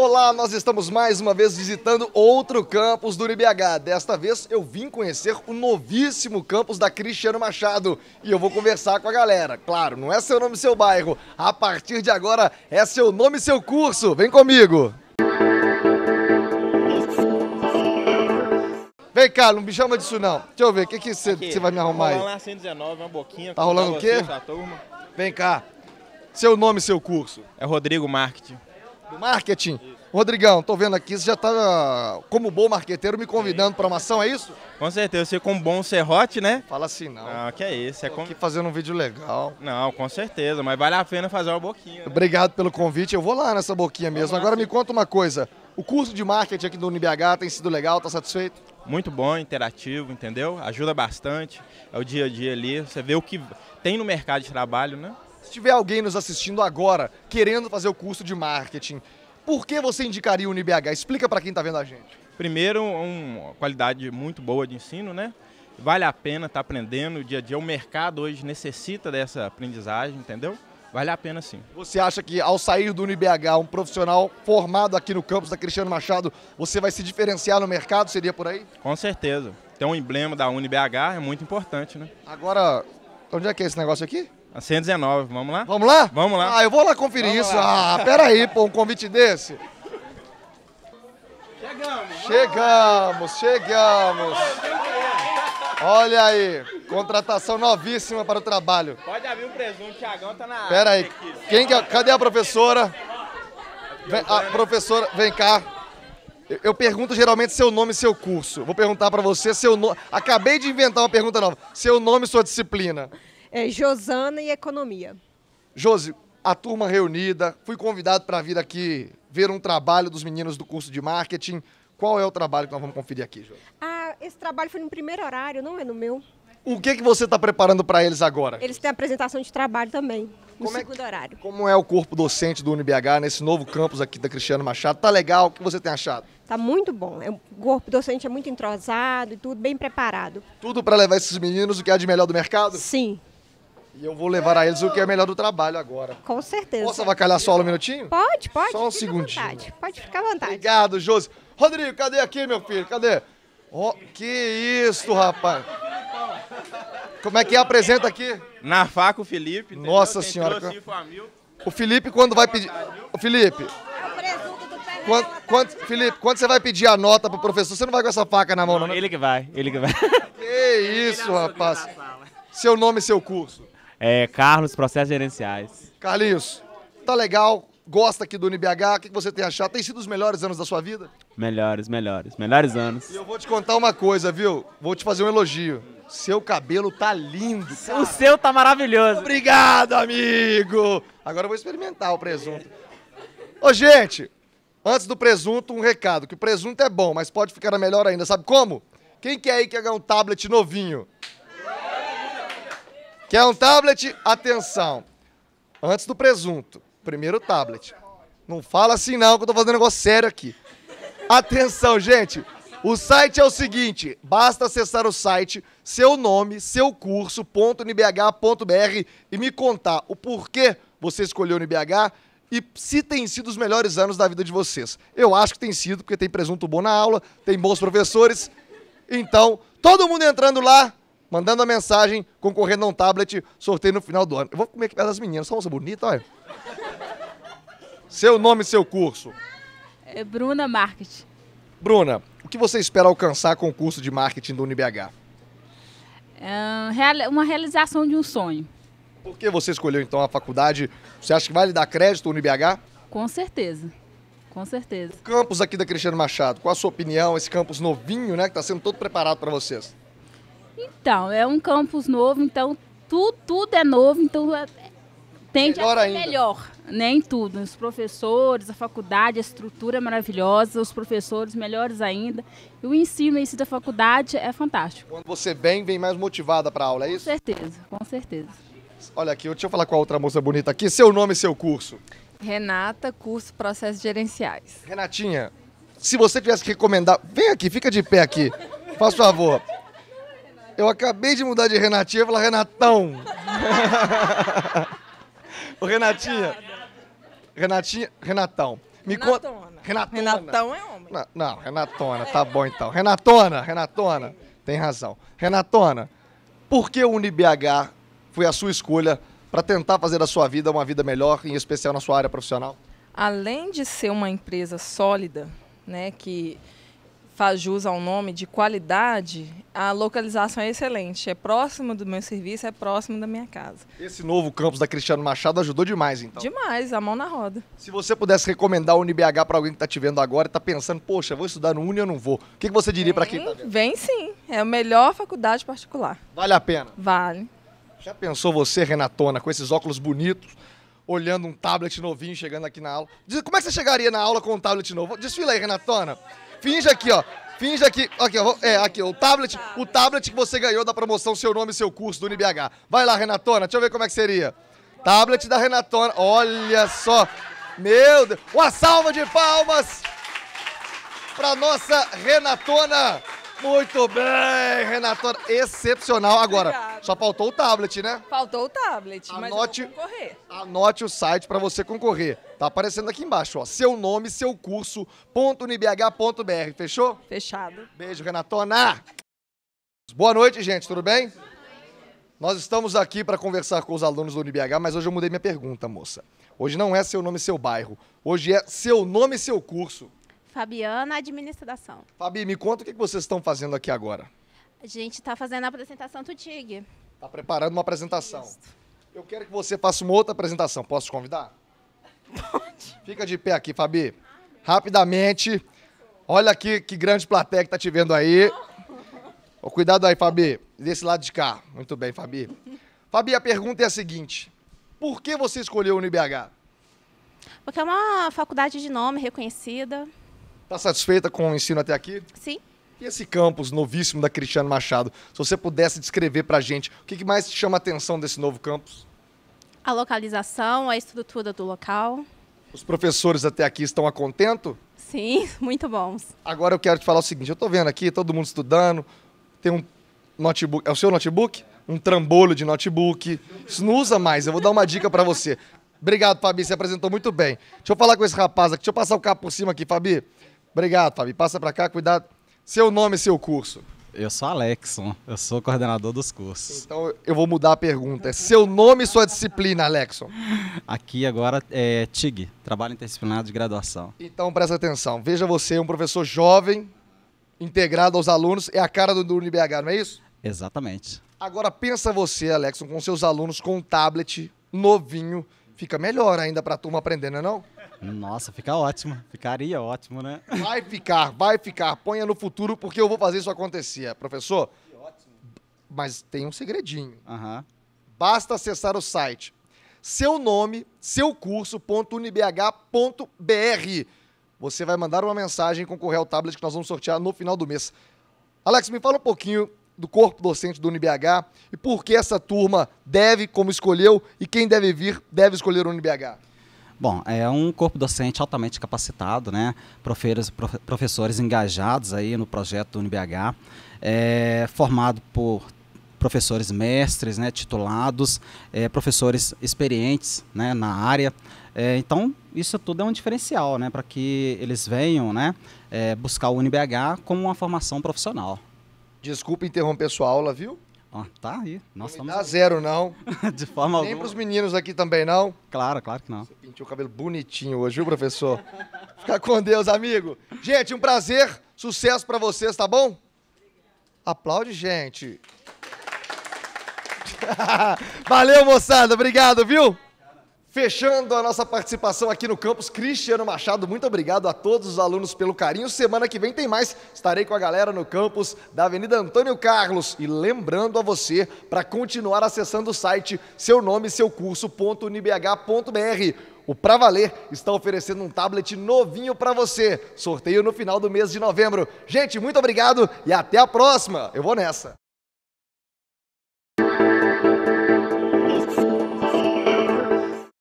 Olá, nós estamos mais uma vez visitando outro campus do UniBH. Desta vez eu vim conhecer o novíssimo campus da Cristiano Machado e eu vou conversar com a galera. Claro, não é seu nome e seu bairro. A partir de agora é seu nome e seu curso. Vem comigo. Vem cá, não me chama disso não. Deixa eu ver, o que que você vai me arrumar Tá aí? rolando lá 119, uma boquinha. Tá rolando o quê? Vem cá. Seu nome e seu curso. É Rodrigo Marketing. Do marketing. Rodrigão, tô vendo aqui, você já tá, como bom marqueteiro, me convidando para uma ação, é isso? Com certeza, você com um bom serrote, né? Fala assim, não. Não, que é isso, é Tô com... aqui fazendo um vídeo legal. Não, com certeza, mas vale a pena fazer uma boquinha. né? Obrigado pelo convite, eu vou lá nessa boquinha mesmo. Agora me conta uma coisa, o curso de marketing aqui do UniBH tem sido legal, tá satisfeito? Muito bom, interativo, entendeu? Ajuda bastante. É o dia a dia ali, você vê o que tem no mercado de trabalho, né? Se tiver alguém nos assistindo agora, querendo fazer o curso de marketing, por que você indicaria o UniBH? Explica para quem tá vendo a gente. Primeiro, um- uma qualidade muito boa de ensino, né? Vale a pena estar aprendendo, o dia a dia. O mercado hoje necessita dessa aprendizagem, entendeu? Vale a pena sim. Você acha que ao sair do UniBH, um profissional formado aqui no campus da Cristiano Machado, você vai se diferenciar no mercado? Seria por aí? Com certeza. Ter um emblema da UniBH é muito importante, né? Agora, onde é que é esse negócio aqui? A 119, vamos lá? Vamos lá? Vamos lá. Ah, eu vou lá conferir Vamos isso. lá. Ah, peraí, pô, um convite desse. Chegamos! Chegamos, chegamos. Olha aí, contratação novíssima para o trabalho. Pode abrir o presunto, o Thiagão tá na área. Pera aí, quem que é- cadê a professora? Vem, a professora, vem cá. Eu, eu pergunto geralmente seu nome e seu curso. Vou perguntar para você seu nome. Acabei de inventar uma pergunta nova. Seu nome e sua disciplina. É Josana e Economia. Josi, a turma reunida, fui convidado para vir aqui ver um trabalho dos meninos do curso de marketing. Qual é o trabalho que nós vamos conferir aqui, Josi? Ah, esse trabalho foi no primeiro horário, não é no meu. O que, que você está preparando para eles agora? Eles têm apresentação de trabalho também, no Como é segundo horário. Como é o corpo docente do UniBH nesse novo campus aqui da Cristiano Machado? Tá legal? O que você tem achado? Tá muito bom. É, o corpo docente é muito entrosado e tudo bem preparado. Tudo para levar esses meninos o que há de melhor do mercado? Sim, E eu vou levar a eles o que é melhor do trabalho agora. com certeza. Posso avacalhar aula um minutinho? Pode, pode. Só um segundinho. vontade. Pode ficar à vontade. Obrigado, Josi. Rodrigo, cadê aqui, meu filho? Cadê? Ó, que isso, rapaz. Como é que é? Apresenta aqui. Na faca o Felipe. entendeu? Nossa Quem senhora, trouxe o Felipe, quando vai pedir... O Felipe, O presunto do pé quando, quando- Felipe, quando você vai pedir a nota pro professor, você não vai com essa faca na mão, não, né? Ele que vai, ele que vai. Que isso, rapaz. Seu nome e seu curso. É, Carlos, processos gerenciais. Carlinhos, tá legal? Gosta aqui do UniBH? O que que você tem achado? Tem sido os melhores anos da sua vida? Melhores, melhores. Melhores anos. E eu vou te contar uma coisa, viu? Vou te fazer um elogio. Seu cabelo tá lindo, cara. O seu tá maravilhoso. Obrigado, amigo! Agora eu vou experimentar o presunto. Ô, gente, antes do presunto, um recado. Que o presunto é bom, mas pode ficar melhor ainda. Sabe como? Quem quer aí que ganhar um tablet novinho? Quer um tablet? Atenção. Antes do presunto, primeiro tablet. Não fala assim não, que eu tô fazendo negócio sério aqui. Atenção, gente. O site é o seguinte: basta acessar o site, seu nome, seu curso, ponto .nbh.br e me contar o porquê você escolheu o NBH e se tem sido os melhores anos da vida de vocês. Eu acho que tem sido, porque tem presunto bom na aula, tem bons professores. Então, todo mundo entrando lá, mandando a mensagem, concorrendo a um tablet, sorteio no final do ano. Eu vou comer aqui perto das meninas, só moça bonita, olha. Seu nome e seu curso. É Bruna Market. Bruna, o que você espera alcançar com o curso de marketing do UniBH? É uma realização de um sonho. Por que você escolheu então a faculdade? Você acha que vai lhe dar crédito ao UniBH? Com certeza. Com certeza. Campus aqui da Cristiano Machado, qual a sua opinião? Esse campus novinho, né, que está sendo todo preparado para vocês. Então, é um campus novo, então tudo, tudo é novo, então é- tende Melhor a ser ainda. melhor. Nem tudo. Os professores, a faculdade, a estrutura é maravilhosa, os professores melhores ainda. E o ensino em si da faculdade é fantástico. Quando você vem, vem mais motivada para a aula, é Com isso? certeza, com certeza. Olha aqui, deixa eu falar com a outra moça bonita aqui. Seu nome e seu curso. Renata, curso Processos Gerenciais. Renatinha, se você tivesse que recomendar... Vem aqui, fica de pé aqui. Faz favor. Eu acabei de mudar de Renatinha e falar Renatão. Ô, Renatinha. Renatinha, Renatão. Me conta. Renatona. Renatona. Renatão é homem. Não, não, Renatona, tá bom então. Renatona, Renatona, tem razão. Renatona, por que o UniBH foi a sua escolha para tentar fazer da sua vida uma vida melhor, em especial na sua área profissional? Além de ser uma empresa sólida, né, que faz jus ao nome de qualidade, a localização é excelente. É próximo do meu serviço, é próximo da minha casa. Esse novo campus da Cristiano Machado ajudou demais, então. Demais, a mão na roda. Se você pudesse recomendar o UniBH para alguém que está te vendo agora e está pensando, poxa, vou estudar no Uni ou não vou, o que, que você diria para quem tá vendo? Vem sim, é a melhor faculdade particular. Vale a pena. Vale. Já pensou você, Renatona, com esses óculos bonitos, olhando um tablet novinho chegando aqui na aula? Diz- Como é que você chegaria na aula com um tablet novo? Desfila aí, Renatona. Finge aqui, ó. Finge aqui. Aqui, ó. É, aqui, ó, o tablet, o tablet que você ganhou da promoção Seu Nome e Seu Curso do UniBH. Vai lá, Renatona, deixa eu ver como é que seria. Tablet da Renatona. Olha só. Meu Deus. Uma salva de palmas para nossa Renatona. Muito bem, Renatona. Excepcional. Agora, Obrigada. só faltou o tablet, né? Faltou o tablet, mas Anote- eu vou concorrer. Anote o site para você concorrer. Tá aparecendo aqui embaixo, ó. Seu nome, seu curso, ponto .unibh.br. Fechou? Fechado. Beijo, Renatona. Boa noite, gente. Tudo bem? Nós estamos aqui para conversar com os alunos do UniBH, mas hoje eu mudei minha pergunta, moça. Hoje não é seu nome e seu bairro. Hoje é seu nome e seu curso. Fabiana, administração. Fabi, me conta o que vocês estão fazendo aqui agora. A gente está fazendo a apresentação do TIG. Tá preparando uma apresentação. Eu quero que você faça uma outra apresentação. Posso te convidar? Pode. Fica de pé aqui, Fabi. Rapidamente. Olha aqui que grande plateia que tá te vendo aí. Ô, cuidado aí, Fabi. Desse lado de cá. Muito bem, Fabi. Fabi, a pergunta é a seguinte. Por que você escolheu o UniBH? Porque é uma faculdade de nome reconhecida. Tá satisfeita com o ensino até aqui? Sim. E esse campus novíssimo da Cristiano Machado? Se você pudesse descrever pra gente, o que mais te chama a atenção desse novo campus? A localização, a estrutura do local. Os professores até aqui estão a contento? Sim, muito bons. Agora eu quero te falar o seguinte, eu tô vendo aqui, todo mundo estudando, tem um notebook, é o seu notebook? Um trambolho de notebook. Isso não usa mais, eu vou dar uma dica pra você. Obrigado, Fabi, você apresentou muito bem. Deixa eu falar com esse rapaz aqui, deixa eu passar o carro por cima aqui, Fabi. Obrigado, Fabi, passa pra cá, cuidado. Seu nome e seu curso. Eu sou Alexson, eu sou coordenador dos cursos. Então eu vou mudar a pergunta. É seu nome e sua disciplina, Alexson. Aqui agora é TIG, Trabalho Interdisciplinar de Graduação. Então presta atenção. Veja você, um professor jovem, integrado aos alunos, é a cara do, do UniBH, não é isso? Exatamente. Agora pensa você, Alexson, com seus alunos com um tablet novinho. Fica melhor ainda pra turma aprender, não é não? Nossa, fica ótimo. Ficaria ótimo, né? Vai ficar, vai ficar. Ponha no futuro porque eu vou fazer isso acontecer. Professor, mas tem um segredinho. Aham. Basta acessar o site seu nome, seu curso.unibh.br. Você vai mandar uma mensagem e concorrer ao tablet que nós vamos sortear no final do mês. Alex, me fala um pouquinho do corpo docente do UniBH e por que essa turma deve, como escolheu, e quem deve vir, deve escolher o UniBH. Bom, é um corpo docente altamente capacitado, né? Professores, profe- professores engajados aí no projeto do UniBH, é, formado por professores mestres, né, titulados, é, professores experientes né, na área. É, então, isso tudo é um diferencial né, para que eles venham né, é, buscar o UniBH como uma formação profissional. Desculpa interromper sua aula, viu? Ó, tá aí, nós Não me estamos dá zero, não. de forma Nem alguma. pros meninos aqui também, não. Claro, claro que não. Pintou o cabelo bonitinho hoje, viu, professor? Fica com Deus, amigo. Gente, um prazer. Sucesso pra vocês, tá bom? Aplaude, gente. Valeu, moçada. Obrigado, viu? Fechando a nossa participação aqui no campus Cristiano Machado, muito obrigado a todos os alunos pelo carinho. Semana que vem tem mais. Estarei com a galera no campus da Avenida Antônio Carlos. E lembrando a você para continuar acessando o site seu nome, seu curso.unibh.br. O Pra Valer está oferecendo um tablet novinho para você. Sorteio no final do mês de novembro. Gente, muito obrigado e até a próxima. Eu vou nessa.